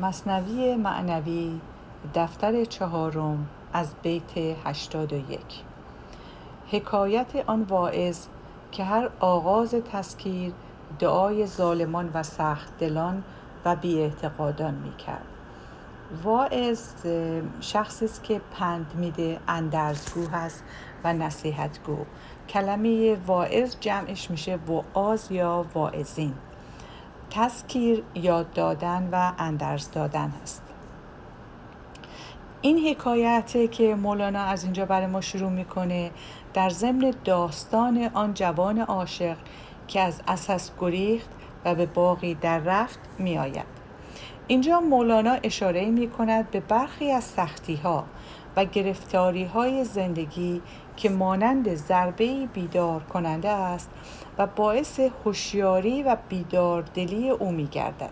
مصنوی معنوی دفتر چهارم از بیت 81 حکایت آن واعظ که هر آغاز تسکیر دعای ظالمان و سخت دلان و بی اعتقادان می کرد. واعظ شخصی است که پند میده اندرزگو هست و نصیحتگو. کلمه واعظ جمعش میشه وعاز یا واعظین. تذکیر یاد دادن و اندرز دادن هست این حکایت که مولانا از اینجا برای ما شروع می‌کنه در ضمن داستان آن جوان عاشق که از اساس گریخت و به باقی در رفت میآید. اینجا مولانا اشاره می کند به برخی از سختی ها و گرفتاری های زندگی که مانند ضربه بیدار کننده است و باعث هوشیاری و بیداردلی او می گردد.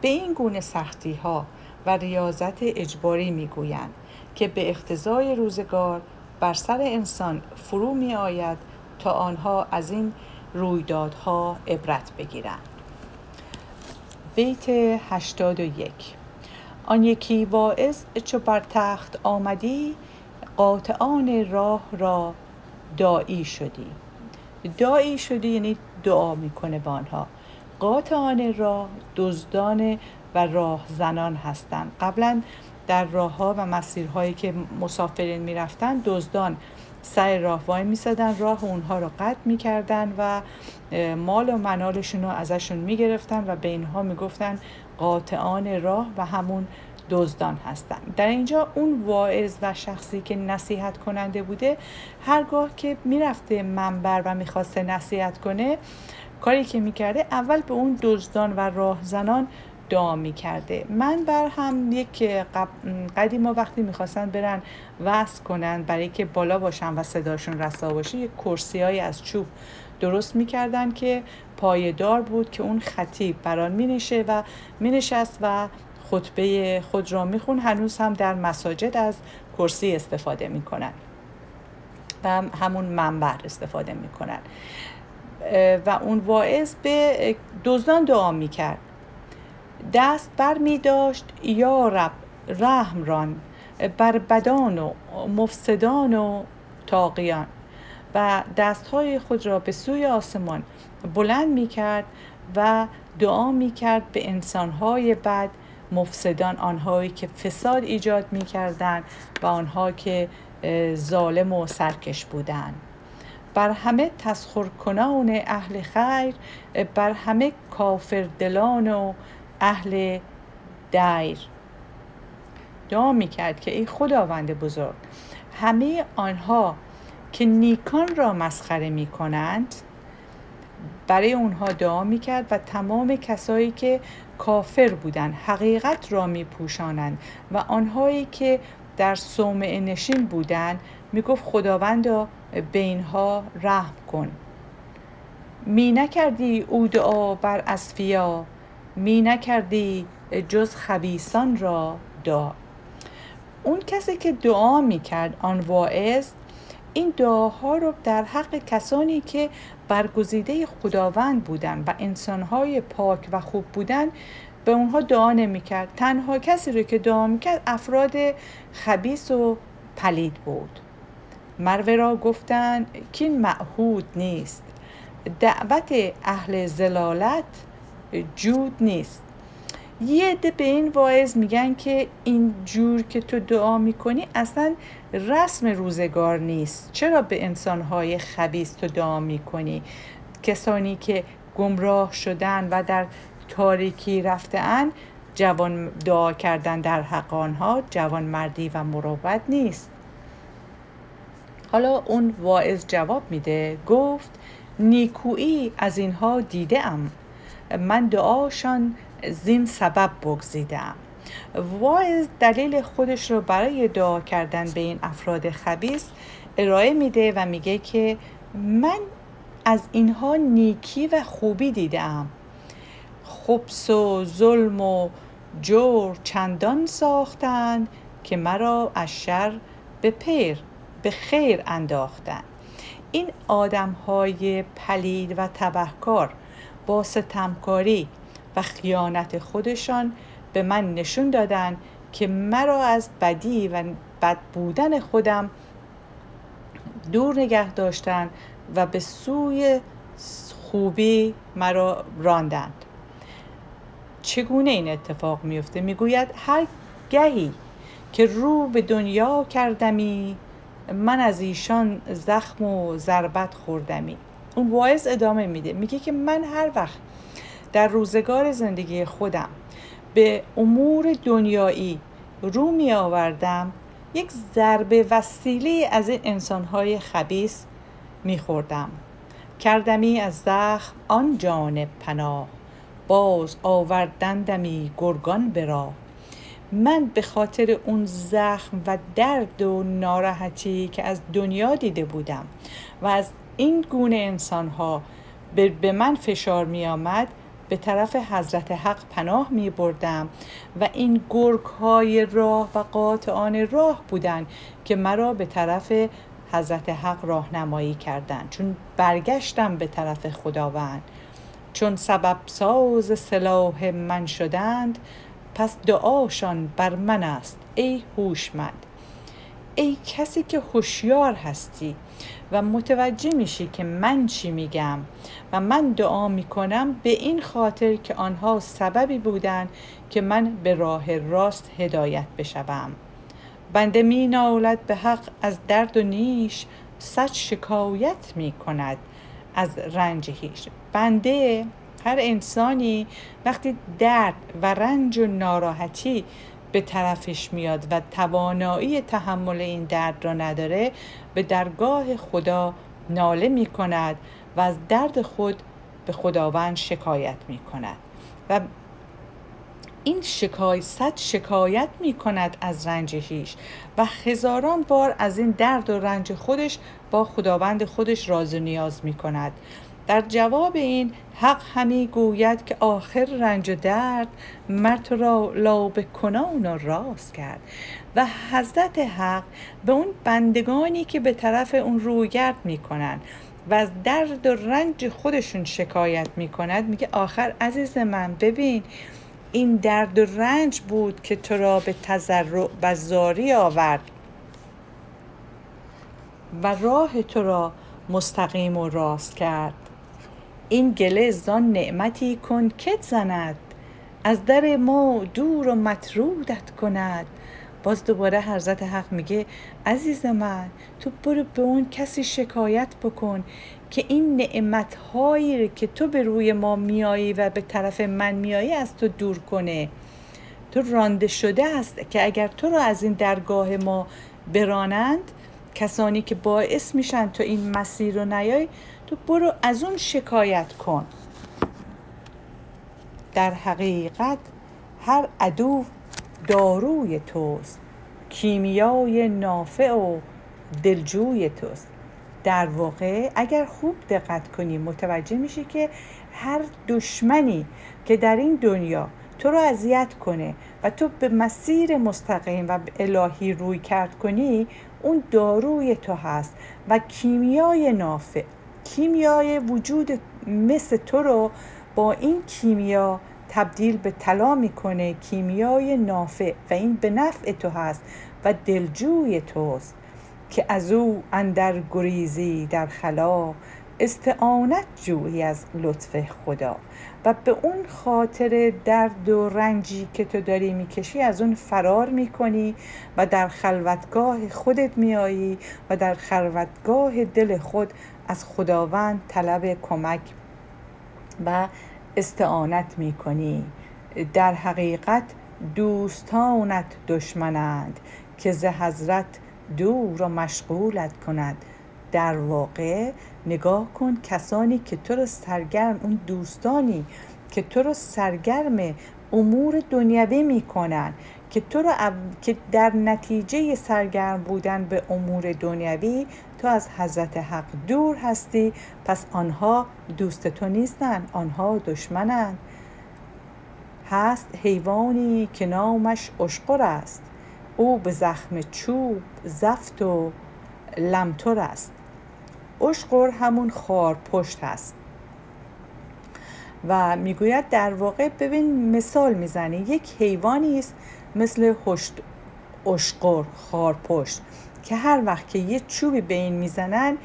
به این گونه سختی ها و ریاضت اجباری می گویند که به اختزای روزگار بر سر انسان فرو می آید تا آنها از این رویدادها عبرت بگیرند. بیت 81 آن یکی واعظ چو بر تخت آمدی قاطعان راه را دایی شدی. دایی شدی یعنی دعا می‌کنه به آنها. قاطعان راه دزدان و راه زنان هستند. قبلا در راه ها و مسیرهایی که مسافرین می‌رفتن دزدان سر راه وای میسادن راه اونها رو قطع می‌کردن و مال و منالشون رو ازشون می‌گرفتن و به اینها می‌گفتن قاطعان راه و همون دزدان هستن. در اینجا اون واعظ و شخصی که نصیحت کننده بوده هرگاه که می‌رفته منبر و می‌خواسته نصیحت کنه کاری که می‌کرده اول به اون دزدان و راهزنان دعا می‌کرده. من بر هم یک قدیم ها وقتی می‌خواستن برن وصل کنن برای که بالا باشن و صداشون رسا باشه یک کرسی های از چوب درست می‌کردن که پایدار بود که اون خطیب بران مینشه و مینشست و خطبه خود را میخون هنوز هم در مساجد از کرسی استفاده می‌کنن و همون منبر استفاده می‌کنن. و اون واعظ به دزدان دعا می‌کرد. دست بر می داشت یا رب رحم ران بر بدان و مفسدان و تاقیان و دستهای خود را به سوی آسمان بلند می کرد و دعا می کرد به انسانهای بد مفسدان آنهایی که فساد ایجاد می کردن و آنها که ظالم و سرکش بودند. بر همه تسخر کنان اهل خیر بر همه کافر دلان و اهل دیر. دعا می‌کرد که ای خداوند بزرگ همه آنها که نیکان را مسخره می کنند برای اونها دعا می‌کرد و تمام کسایی که کافر بودند حقیقت را می پوشانند و آنهایی که در صومعه نشین بودند می‌گفت خداوند به اینها رحم کن. می نکردی او دعا بر اسفیا می نکردی جز خبیسان را دعا. اون کسی که دعا می کرد آن واعظ این دعاها رو در حق کسانی که برگزیده خداوند بودند و انسانهای پاک و خوب بودند به اونها دعا نمی کرد. تنها کسی رو که دعا می کرد افراد خبیس و پلید بود. مروه را گفتن که این معهود نیست. دعوت اهل زلالت جود نیست. یه عده به این واعظ میگن که این جور که تو دعا می‌کنی اصلا رسم روزگار نیست. چرا به انسانهای خبیس تو دعا می‌کنی؟ کسانی که گمراه شدن و در تاریکی رفتن جوان دعا کردن در حق آنها جوان مردی و مروت نیست. حالا اون واعظ جواب میده گفت نیکویی از اینها دیده ام من دعاشان زین سبب بگزیدم. واعظ دلیل خودش رو برای دعا کردن به این افراد خبیس ارائه میده و میگه که من از اینها نیکی و خوبی دیدم. خبس و ظلم و جور چندان ساختند که مرا از شر به پیر به خیر انداختند. این آدم های پلید و تبهکار با ستمکاری و خیانت خودشان به من نشون دادن که مرا از بدی و بد بودن خودم دور نگه داشتن و به سوی خوبی مرا راندند. چگونه این اتفاق میفته می‌گوید هر گهی که رو به دنیا کردمی من از ایشان زخم و ضربت خوردمی. اون واعظ ادامه میده. میگه که من هر وقت در روزگار زندگی خودم به امور دنیایی رو می آوردم یک ضربه وسیله از این انسانهای خبیس می خوردم کردمی از زخم آن جانب پناه. باز آوردندمی گرگان برا من به خاطر اون زخم و درد و ناراحتی که از دنیا دیده بودم و از این گونه انسان ها به من فشار می آمد به طرف حضرت حق پناه می بردم و این گرگ های راه و قاطعان راه بودند که مرا به طرف حضرت حق راهنمایی کردند. چون برگشتم به طرف خداوند. چون سبب ساز سلاح من شدند پس دعاشان بر من است ای هوشمند. ای کسی که هوشیار هستی و متوجه میشی که من چی میگم و من دعا می‌کنم به این خاطر که آنها سببی بودند که من به راه راست هدایت بشوم. بنده می نالد به حق از درد و نیش صد شکایت می کند از رنج هیش بنده هر انسانی وقتی درد و رنج و ناراحتی به طرفش میاد و توانایی تحمل این درد را نداره به درگاه خدا ناله می کند و از درد خود به خداوند شکایت می کند و این شکایت شکایت می کند از رنجهیش و هزاران بار از این درد و رنج خودش با خداوند خودش راز و نیاز می کند در جواب این حق همی گوید که آخر رنج و درد مرد را لابه کنان و راست کرد. و حضرت حق به اون بندگانی که به طرف اون رویگرد می‌کنن و از درد و رنج خودشون شکایت می‌کند میگه آخر عزیز من ببین این درد و رنج بود که تو را به تذرع و زاری آورد و راه تو را مستقیم و راست کرد. این گله زان نعمتی کن کت زند. از در ما دور و مطرودت کند. باز دوباره حضرت حق میگه عزیز من تو برو به اون کسی شکایت بکن که این نعمت هایی که تو به روی ما میایی و به طرف من میایی از تو دور کنه. تو رانده شده است که اگر تو رو از این درگاه ما برانند کسانی که باعث میشن تو این مسیر رو نیای تو برو از اون شکایت کن. در حقیقت هر عدو داروی توست. کیمیای نافع و دلجوی توست. در واقع اگر خوب دقت کنی متوجه میشی که هر دشمنی که در این دنیا تو رو اذیت کنه و تو به مسیر مستقیم و الهی روی کرد کنی اون داروی تو هست و کیمیای نافع کیمیای وجود مثل تو رو با این کیمیا تبدیل به طلا می‌کنه کیمیای نافع و این به نفع تو هست و دلجوی توست که از او اندر گریزی در خلا استعانت جویی از لطف خدا و به اون خاطر درد و رنجی که تو داری می‌کشی از اون فرار می‌کنی و در خلوتگاه خودت میایی و در خلوتگاه دل خود از خداوند طلب کمک و استعانت می‌کنی. در حقیقت دوستانت دشمنند که ز حضرت دور و مشغولت کند. در واقع نگاه کن کسانی که تو رو سرگرم اون دوستانی که تو رو سرگرم امور دنیوی می‌کنن که تو رو که در نتیجه سرگرم بودن به امور دنیوی تو از حضرت حق دور هستی پس آنها دوست تو نیستن آنها دشمنند هست حیوانی که نامش اشقر است. او به زخم چوب زفت و لمتر است. اشقر همون خار پشت است. و می‌گوید در واقع ببین مثال می‌زنه یک حیوانی است مثل هشت اشقر خارپشت که هر وقت که یه چوبی به این می‌زنن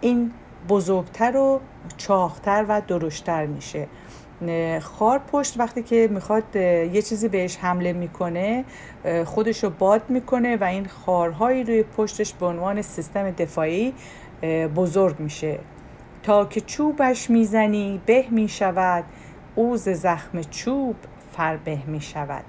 این بزرگتر و چاختر و درشتر میشه. خار پشت وقتی که می‌خواد یه چیزی بهش حمله می‌کنه خودش رو باد می‌کنه و این خارهایی روی پشتش به عنوان سیستم دفاعی بزرگ میشه. تا که چوبش می‌زنی به می‌شود. او زخم چوب فربه می‌شود.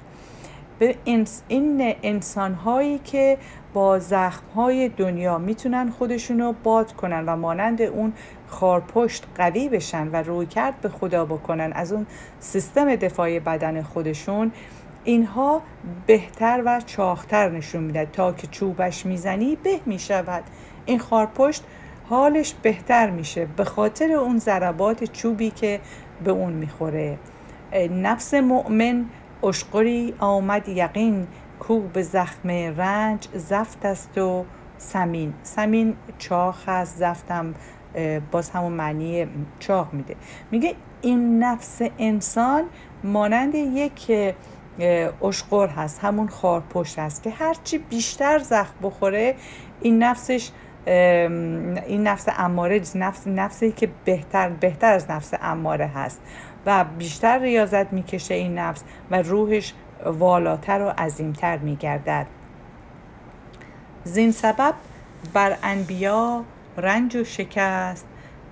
به این انسان هایی که با زخم های دنیا می‌تونن خودشونو باد کنن و مانند اون خارپشت قوی بشن و روی کرد به خدا بکنن از اون سیستم دفاعی بدن خودشون اینها بهتر و چاختر نشون میده تا که چوبش می‌زنی به می‌شود. این خارپشت حالش بهتر میشه به خاطر اون ضربات چوبی که به اون می‌خوره. نفس مؤمن اشقری آمد یقین کو به زخم رنج زفت است و سمین. سمین چاخ هست زفتم باز همون معنی چاق میده. میگه این نفس انسان مانند یک اشقر هست همون خارپشت هست که هرچی بیشتر زخم بخوره این نفسش این نفس اماره نفس نفسی که بهتر بهتر از نفس اماره هست و بیشتر ریاضت می‌کشه این نفس و روحش والاتر و عظیمتر میگردد. زین سبب بر انبیا رنج و شکست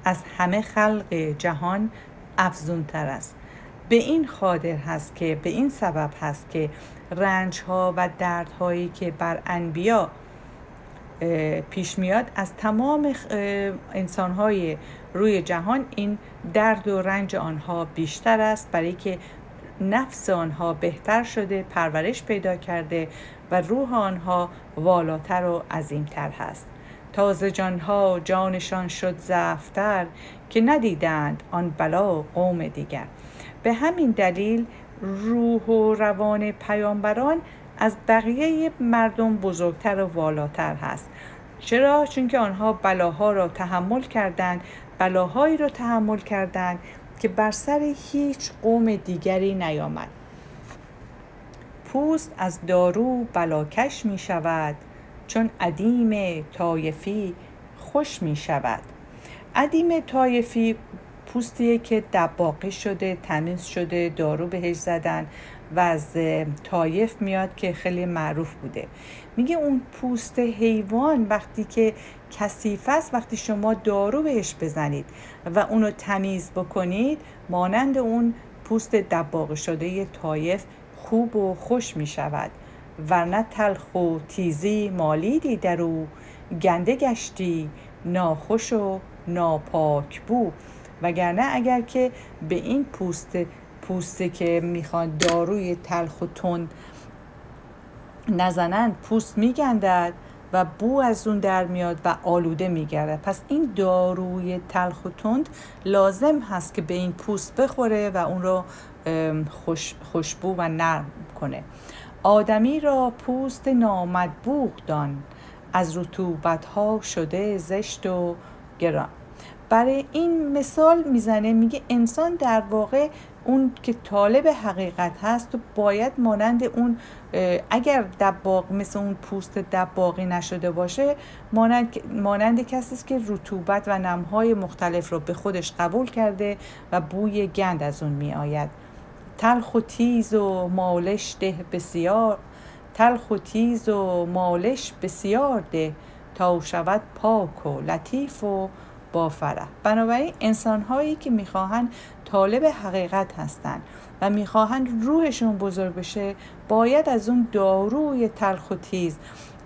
از همه خلق جهان افزونتر است. به این خاطر هست که به این سبب هست که رنج ها و درد هایی که بر انبیا پیش میاد از تمام انسان های روی جهان این درد و رنج آنها بیشتر است. برای که نفس آنها بهتر شده پرورش پیدا کرده و روح آنها والاتر و عظیمتر هست. تازه جانها جانشان شد زفتر که ندیدند آن بلا قوم دیگر. به همین دلیل روح و روان پیامبران از بقیه مردم بزرگتر و والاتر هست. چرا؟ چون که آنها بلاها را تحمل کردند بلاهایی را تحمل کردند که بر سر هیچ قوم دیگری نیامد. پوست از دارو بلاکش می شود چون ادیم طایفی خوش می شود. ادیم طایفی پوستیه که دباقی شده تمیز شده دارو بهش زدن. و از طایف میاد که خیلی معروف بوده. میگه اون پوست حیوان وقتی که کثیف است وقتی شما دارو بهش بزنید و اونو تمیز بکنید مانند اون پوست دباغ شده تایف خوب و خوش می شود ورنه تلخ و تیزی مالیدی در او. گنده گشتی ناخوش و ناپاک بو. وگرنه اگر که به این پوست پوسته که می‌خوان داروی تلخ و تند نزنند پوست میگندد و بو از اون در میاد و آلوده میگرده پس این داروی تلخ و تند لازم هست که به این پوست بخوره و اون رو خوش خوشبو و نرم کنه. آدمی را پوست نامدبوغ دان. از رطوبت ها شده زشت و گران. برای این مثال می‌زنه میگه انسان در واقع اون که طالب حقیقت هست و باید مانند اون اگر دباغ مثل اون پوست دباغی نشده باشه مانند, مانند کسی است که رطوبت و نمهای مختلف رو به خودش قبول کرده و بوی گند از اون می آید تلخ و تیز و مالش ده بسیار. تلخ و تیز و مالش بسیار ده تا شود پاک و لطیف و با فرح. بنابراین انسان هایی که می‌خواهند طالب حقیقت هستند و می‌خواهند روحشون بزرگ بشه باید از اون داروی تلخ و تیز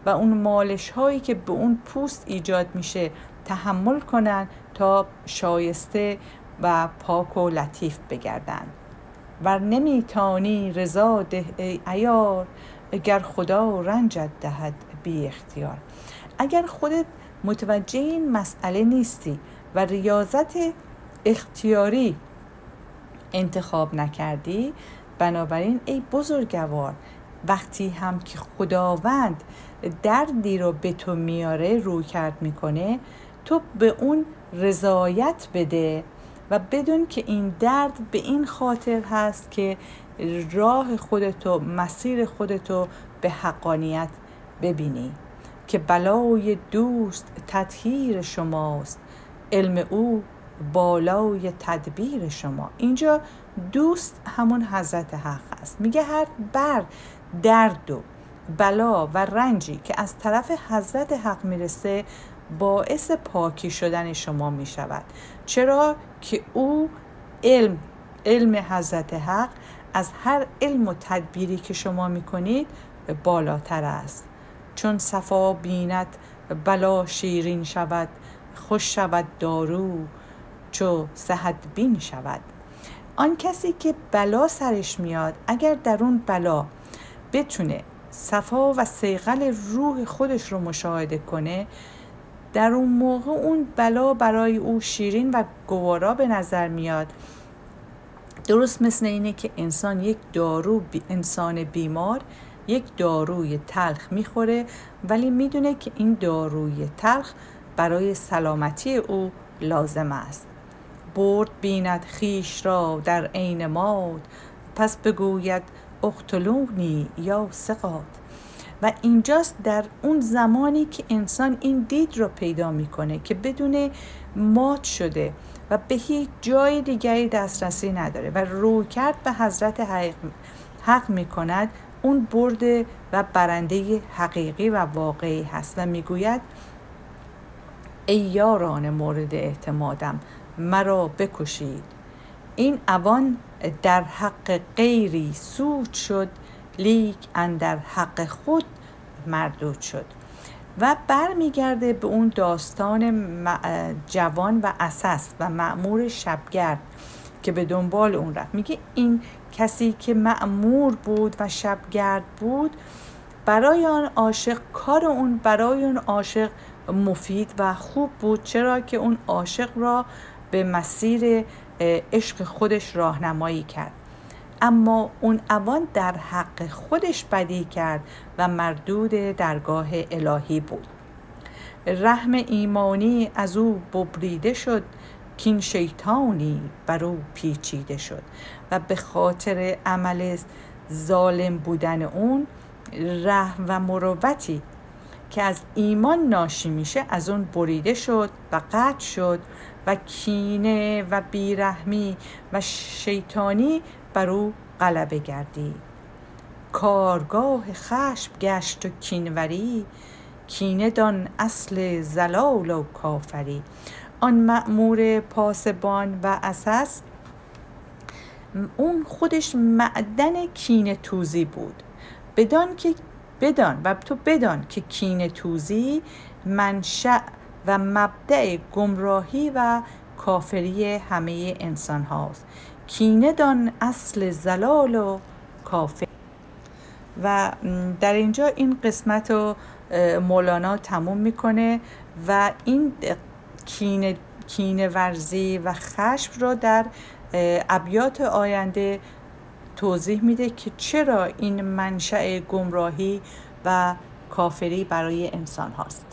و اون مالش هایی که به اون پوست ایجاد میشه تحمل کنند تا شایسته و پاک و لطیف بگردند. و نمیتانی رضا ده ای ایار اگر خدا رنجت دهد بی اختیار. اگر خودت متوجه این مسئله نیستی و ریاضت اختیاری انتخاب نکردی. بنابراین ای بزرگوار وقتی هم که خداوند دردی رو به تو میاره رو کرد می‌کنه تو به اون رضایت بده و بدون که این درد به این خاطر هست که راه خودتو مسیر خودتو به حقانیت ببینی که بلای دوست تطهیر شماست. علم او بالای تدبیر شما. اینجا دوست همون حضرت حق است. میگه هر بر درد و بلا و رنجی که از طرف حضرت حق می‌رسه باعث پاکی شدن شما می‌شود. چرا که او علم علم حضرت حق از هر علم و تدبیری که شما می‌کنید بالاتر است. چون صفا بیند بلا شیرین شود خوش شود دارو چو صحت بین شود. آن کسی که بلا سرش میاد اگر در اون بلا بتونه صفا و سیغل روح خودش رو مشاهده کنه در اون موقع اون بلا برای او شیرین و گوارا به نظر میاد. درست مثل اینه که انسان یک دارو بی انسان بیمار یک داروی تلخ می‌خوره ولی می‌دونه که این داروی تلخ برای سلامتی او لازم است. برد بیند خیش را در عین ماد. پس بگوید اقتلونی یا سقات و اینجاست در اون زمانی که انسان این دید رو پیدا می‌کنه که بدون مات شده و به هیچ جای دیگری دسترسی نداره و رو کرد به حضرت حق, حق می‌کند اون برده و برنده حقیقی و واقعی هست و می‌گوید ای یاران مورد اعتمادم مرا بکشید. این اوان در حق غیری سود شد لیک اندر حق خود مردود شد. و برمیگرده به اون داستان جوان و اساس و معمور شبگرد که به دنبال اون رفت. میگه این کسی که معمور بود و شبگرد بود برای آن عاشق کار اون برای اون عاشق مفید و خوب بود. چرا که اون عاشق را به مسیر عشق خودش راهنمایی کرد. اما اون اوان در حق خودش بدی کرد و مردود درگاه الهی بود. رحم ایمانی از او ببریده شد کین شیطانی بر او پیچیده شد. و به خاطر عمل ظالم بودن اون رحم و مروتی که از ایمان ناشی میشه از اون بریده شد و قطع شد و کینه و بیرحمی و شیطانی بر او غلبه گردید کارگاه خشم گشت و کینوری کینه دان اصل زلال و کافری. آن مأمور پاسبان و اساس اون خودش معدن کینه توزی بود. بدان که بدان و تو بدان که کینه توزی منشأ و مبدع گمراهی و کافری همه انسان هاست کینه دان اصل زلال و کافر. و در اینجا این قسمت رو مولانا تموم می‌کنه و این کینه, کینه ورزی و خشم را در ابیات آینده توضیح میده که چرا این منشأ گمراهی و کافری برای انسان هاست